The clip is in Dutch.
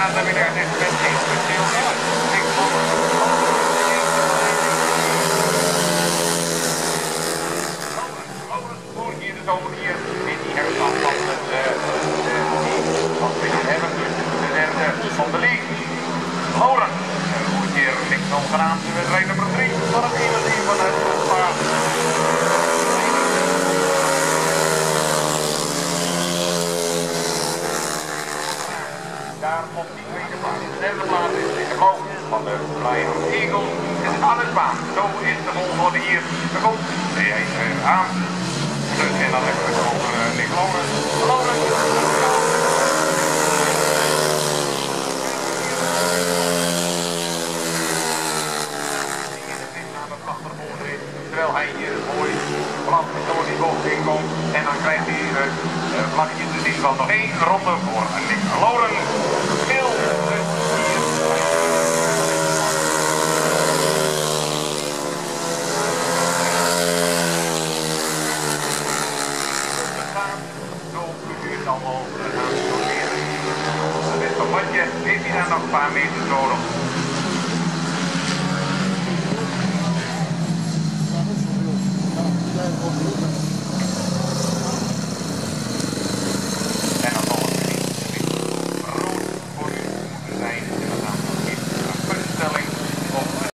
daarna dan weer naar rechts met eens met veel komen hier in die herstand van het, uh, wat we hier hebben, dus de derde van de league. Molen, goed hier links de wedstrijd nummer 3 van het Op die tweede plaats. De derde plaats is de van de Lion Eagle. Het is aan het baan. Zo is de volgorde hier. Er komt een aan. En dan hebben we nog uh, Nick Loren. Loren. Terwijl hij hier mooi plat door die bocht. En dan krijgt hij uh, uh, vlaggetjes te zien van nog één ronde voor Nick Loren. vagy 10 napán 10 óra.